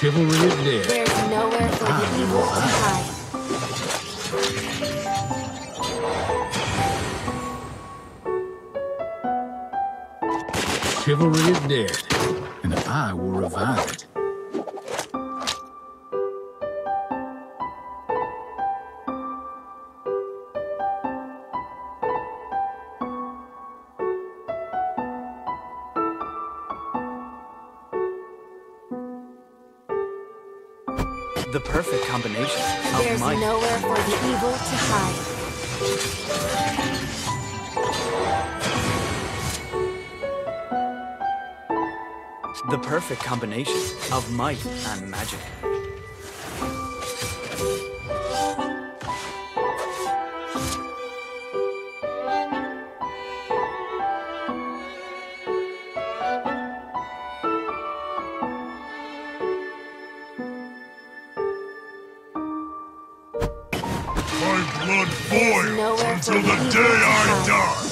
Chivalry is dead. There's nowhere for ah, the evil to hide. Chivalry is dead, and I will revive it. The perfect combination of There's might. nowhere for the evil to hide. The perfect combination of might and magic. My blood boils until the day I die.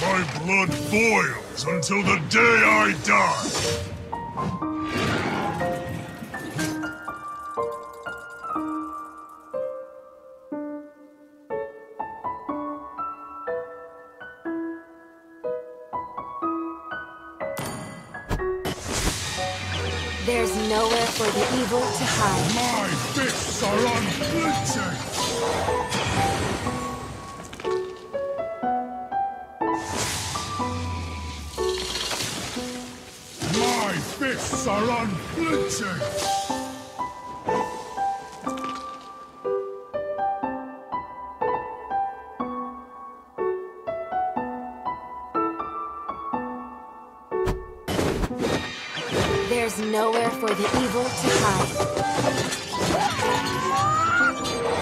My blood boils until the day I die. There's nowhere for the evil to hide. My fists are unflinching. My fists are unflinching. There's nowhere for the evil to hide.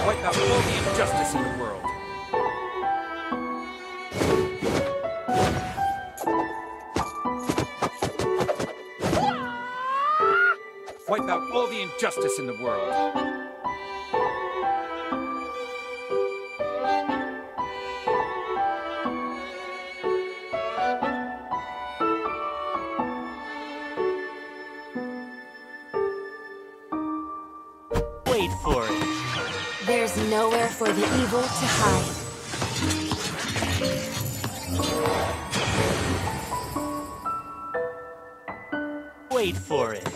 Wipe out all the injustice in the world. Wipe out all the injustice in the world. Wait for it. There's nowhere for the evil to hide. Wait for it.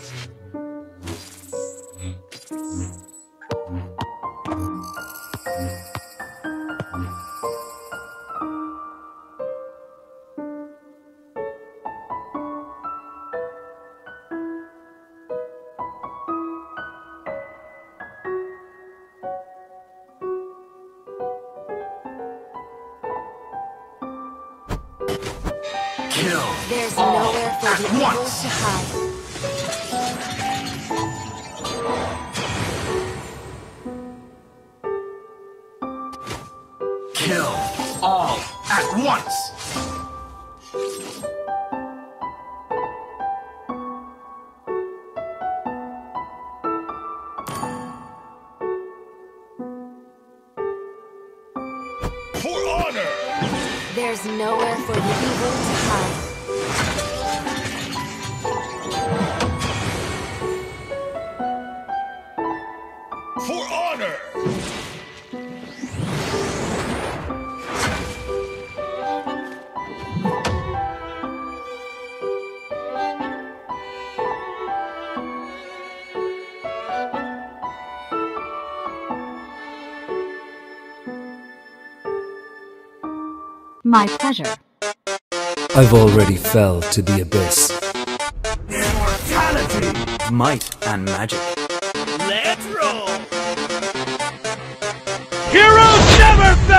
Kill. There's all nowhere for at the once. to hide. Kill all at once. There's nowhere for the evil to hide. My pleasure. I've already fell to the abyss. Immortality. Might and magic. Let's roll! Heroes never fade!